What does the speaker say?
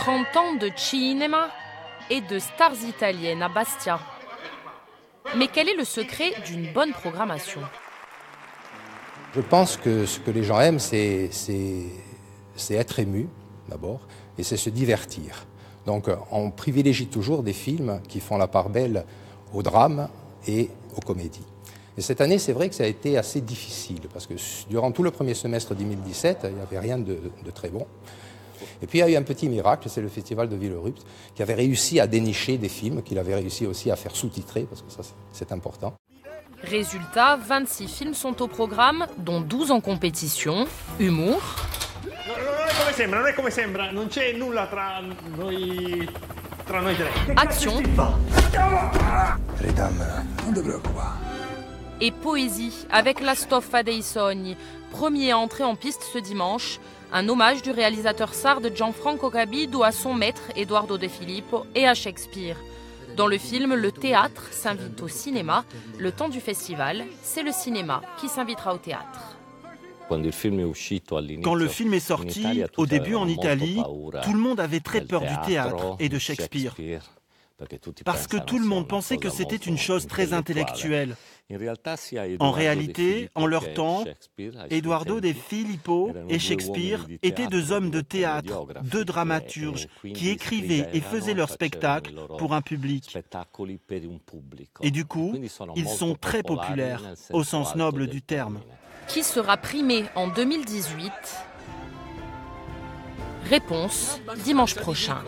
30 ans de cinéma et de stars italiennes à Bastia. Mais quel est le secret d'une bonne programmation? Je pense que ce que les gens aiment, c'est être ému, d'abord, et c'est se divertir. Donc on privilégie toujours des films qui font la part belle au drame et aux comédies. Et cette année, c'est vrai que ça a été assez difficile, parce que durant tout le premier semestre 2017, il n'y avait rien de, très bon. Et puis il y a eu un petit miracle, c'est le festival de Villerupt, qui avait réussi à dénicher des films, qu'il avait réussi aussi à faire sous-titrer, parce que ça c'est important. Résultat, 26 films sont au programme, dont 12 en compétition. Humour. Action. Et poésie, avec La Stoffa dei Sogni, premier entrée en piste ce dimanche, un hommage du réalisateur sarde Gianfranco Cabido à son maître Eduardo De Filippo et à Shakespeare. Dans le film, le théâtre s'invite au cinéma. Le temps du festival, c'est le cinéma qui s'invitera au théâtre. Quand le film est sorti, au début en Italie, tout le monde avait très peur du théâtre et de Shakespeare. Parce que tout le monde pensait que c'était une chose très intellectuelle. En réalité, en leur temps, Eduardo de Filippo et Shakespeare étaient deux hommes de théâtre, deux dramaturges qui écrivaient et faisaient leurs spectacles pour un public. Et du coup, ils sont très populaires au sens noble du terme. Qui sera primé en 2018 Réponse dimanche prochain.